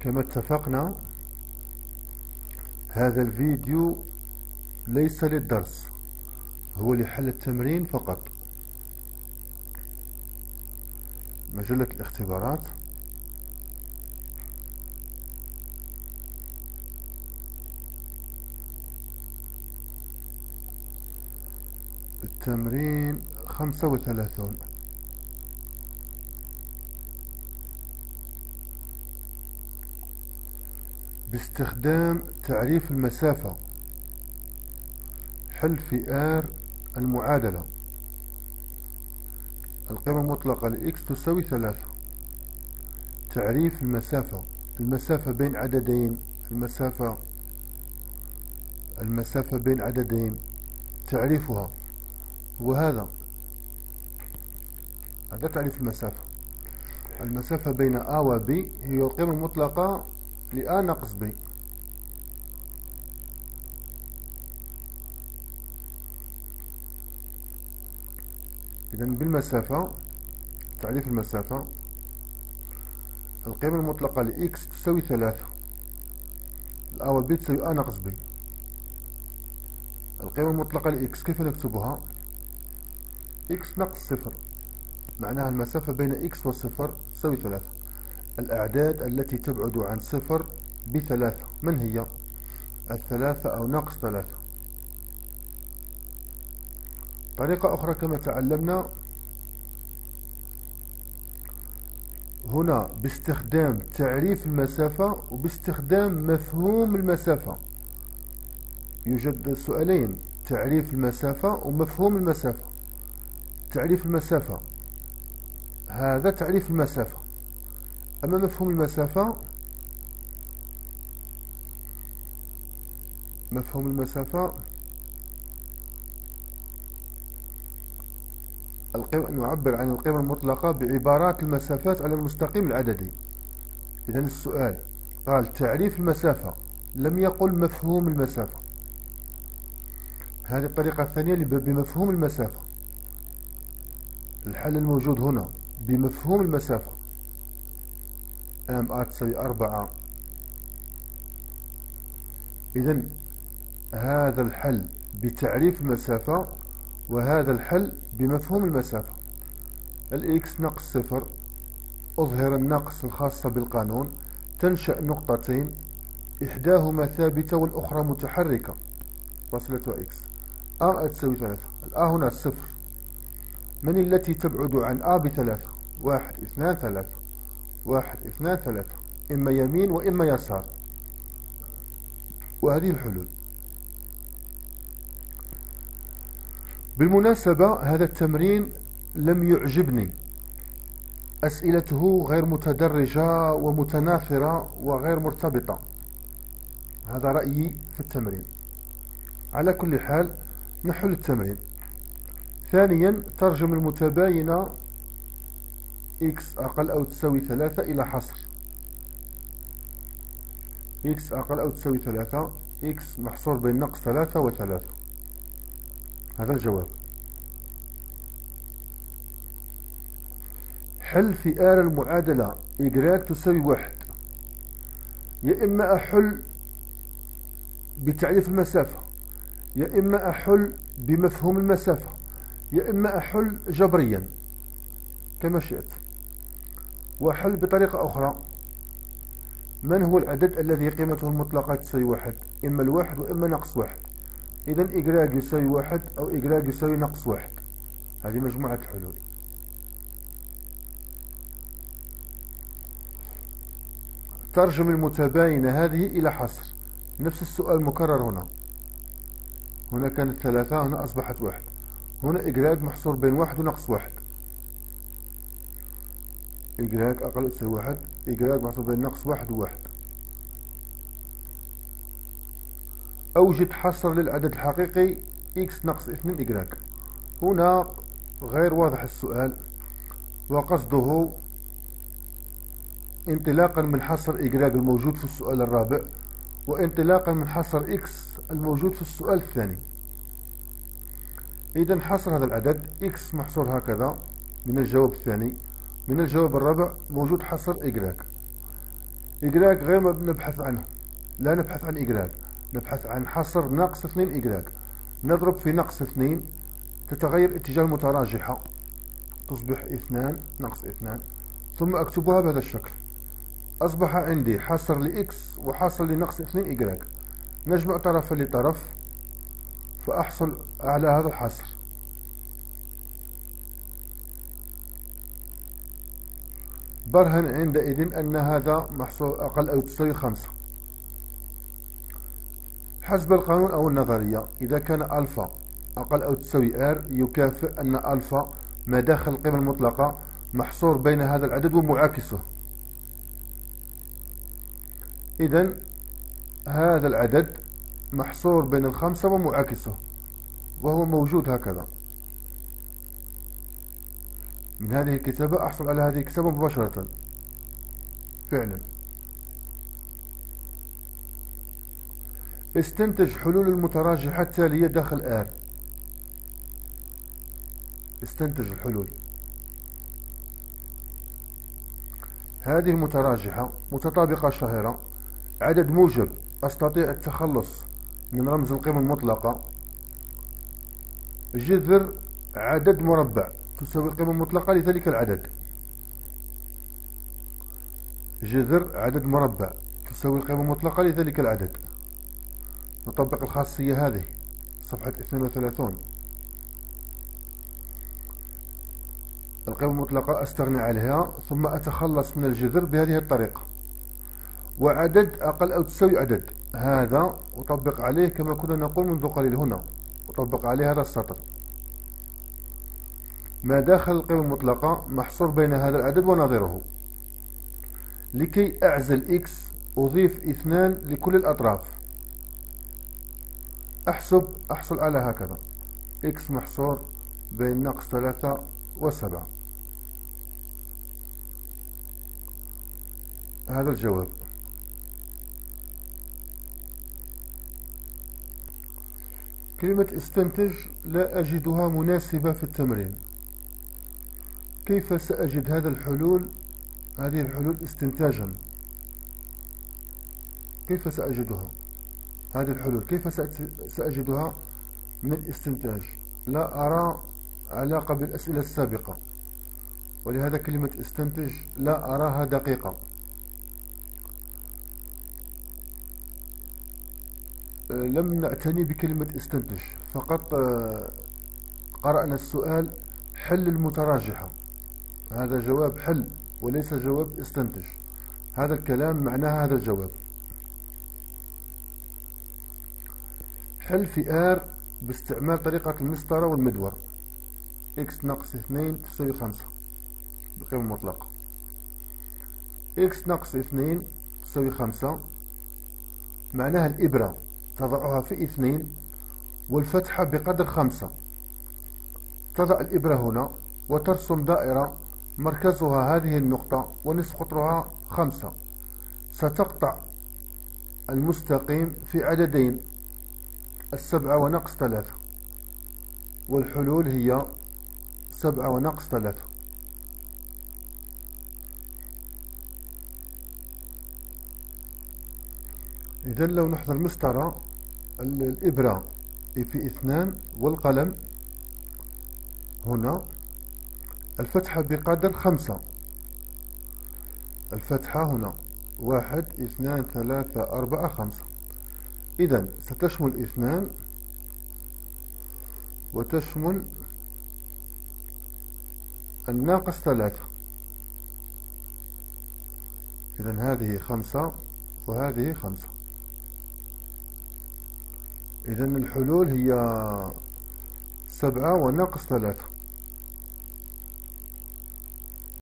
كما اتفقنا هذا الفيديو ليس للدرس هو لحل التمرين فقط. مجلة الاختبارات. التمرين خمسة وثلاثون. باستخدام تعريف المسافة. حل فئار المعادلة. القيمة المطلقة لإكس تساوي ثلاثة. تعريف المسافة. المسافة بين عددين. المسافة المسافة بين عددين. تعريفها. هو هذا هذا تعريف المسافة. المسافة بين A و B هي القيمة المطلقة ل A ناقص B إذا بالمسافة تعريف المسافة القيمة المطلقة ل X تساوي ثلاثة. و B تساوي A ناقص B القيمة المطلقة ل X كيف نكتبها؟ X ناقص صفر. معناها المسافة بين X وصفر تساوي ثلاثة. الأعداد التي تبعد عن صفر بثلاثة. من هي؟ الثلاثة أو ناقص ثلاثة. طريقة أخرى كما تعلمنا هنا باستخدام تعريف المسافة وباستخدام مفهوم المسافة. يوجد سؤالين تعريف المسافة ومفهوم المسافة. تعريف المسافة. هذا تعريف المسافة. أما مفهوم المسافة مفهوم المسافة نعبر عن القيمة المطلقة بعبارات المسافات على المستقيم العددي. إذا السؤال قال تعريف المسافة لم يقل مفهوم المسافة. هذه الطريقة الثانية بمفهوم المسافة. الحل الموجود هنا بمفهوم المسافة. ام ا تساوي أربعة. إذا هذا الحل بتعريف المسافة وهذا الحل بمفهوم المسافة. الإكس ناقص صفر أظهر النقص الخاصة بالقانون. تنشأ نقطتين إحداهما ثابتة والأخرى متحركة. فاصلة إكس. أ تساوي ثلاثة. الآ هنا صفر. من التي تبعد عن آ بثلاثة؟ واحد اثنان ثلاثة. واحد اثنان ثلاثة. إما يمين وإما يسار. وهذه الحلول. بالمناسبة هذا التمرين لم يعجبني. أسئلته غير متدرجة ومتناثرة وغير مرتبطة. هذا رأيي في التمرين. على كل حال نحل التمرين. ثانيا ترجم المتباينة x أقل أو تساوي ثلاثة إلى حصر. x أقل أو تساوي ثلاثة x محصور بين نقص ثلاثة وثلاثة. هذا الجواب. حل في آر المعادلة y تساوي واحد. يا إما أحل بتعريف المسافة يا إما أحل بمفهوم المسافة يا إما أحل جبريا. كما شئت. وأحل بطريقة أخرى. من هو العدد الذي قيمته المطلقة تساوي واحد؟ إما الواحد وإما نقص واحد. إذا إجراج يساوي واحد أو إجراج يساوي نقص واحد. هذه مجموعة الحلول. ترجم المتباينة هذه إلى حصر. نفس السؤال مكرر هنا. هنا كانت ثلاثة هنا أصبحت واحد. هنا إجراج محصور بين واحد ونقص واحد. إجراج أقل تساوي واحد إجراج محصور بين نقص واحد وواحد. أوجد حصر للعدد الحقيقي x ناقص إثنين إجراج هنا غير واضح السؤال وقصده انطلاقا من حصر إجراج الموجود في السؤال الرابع وانطلاقا من حصر x الموجود في السؤال الثاني. إذا حصر هذا العدد x محصور هكذا من الجواب الثاني. من الجواب الرابع موجود حصر إجراج إجراك غير ما نبحث عنه. لا نبحث عن إجراك. نبحث عن حصر ناقص اثنين إجراك. نضرب في ناقص اثنين تتغير اتجاه المتراجحة تصبح اثنان ناقص اثنان. ثم أكتبها بهذا الشكل. أصبح عندي حصر لإكس وحصر لنقص اثنين إجراك. نجمع طرفا لطرف فأحصل على هذا الحصر. برهن عندئذ أن هذا محصول أقل أو تساوي خمسة. حسب القانون أو النظرية إذا كان ألفا أقل أو تساوي آر يكافئ أن ألفا ما داخل القيمة المطلقة محصور بين هذا العدد ومعاكسه. إذا هذا العدد محصور بين الخمسة ومعاكسه وهو موجود هكذا. من هذه الكتابة أحصل على هذه الكتابة مباشرة. فعلا. استنتج حلول المتراجحة التالية داخل آر استنتج الحلول. هذه المتراجحة متطابقة شهيرة. عدد موجب. أستطيع التخلص من رمز القيمة المطلقة. جذر عدد مربع. تساوي القيمة المطلقة لذلك العدد. جذر عدد مربع. تساوي القيمة المطلقة لذلك العدد. نطبق الخاصية هذه. صفحة 32 القيمة المطلقة أستغني عليها ثم أتخلص من الجذر بهذه الطريقة. وعدد أقل أو تساوي عدد. هذا أطبق عليه كما كنا نقول منذ قليل هنا. أطبق عليه هذا السطر. ما داخل القيمة المطلقة محصور بين هذا العدد ونظيره. لكي أعزل x أضيف اثنان لكل الأطراف. أحسب أحصل على هكذا. X محصور بين ناقص ثلاثة وسبعة. هذا الجواب. كلمة استنتج لا أجدها مناسبة في التمرين. كيف سأجد هذا الحلول؟ هذه الحلول استنتاجا. كيف سأجدها؟ هذه الحلول كيف سأجدها؟ من الاستنتاج لا أرى علاقة بالأسئلة السابقة. ولهذا كلمة استنتج لا أراها دقيقة. لم نعتني بكلمة استنتج. فقط آه، قرأنا السؤال حل المتراجحة. هذا جواب حل وليس جواب استنتج. هذا الكلام معناه هذا الجواب. حل في آر باستعمال طريقة المسطرة والمدور. x ناقص 2 تساوي 5 بقيمة مطلقة. x ناقص 2 تساوي 5 معناها الإبرة تضعها في 2 والفتحة بقدر 5 تضع الإبرة هنا وترسم دائرة مركزها هذه النقطة ونصف قطرها 5 ستقطع المستقيم في عددين السبعة ونقص ثلاثة. والحلول هي سبعة ونقص ثلاثة. إذا لو نحضر المسطرة الإبرة في اثنان والقلم هنا. الفتحة بقدر خمسة. الفتحة هنا واحد اثنان ثلاثة أربعة خمسة. إذا ستشمل اثنان وتشمل الناقص ثلاثة. إذا هذه خمسة وهذه خمسة. إذا الحلول هي سبعة وناقص ثلاثة.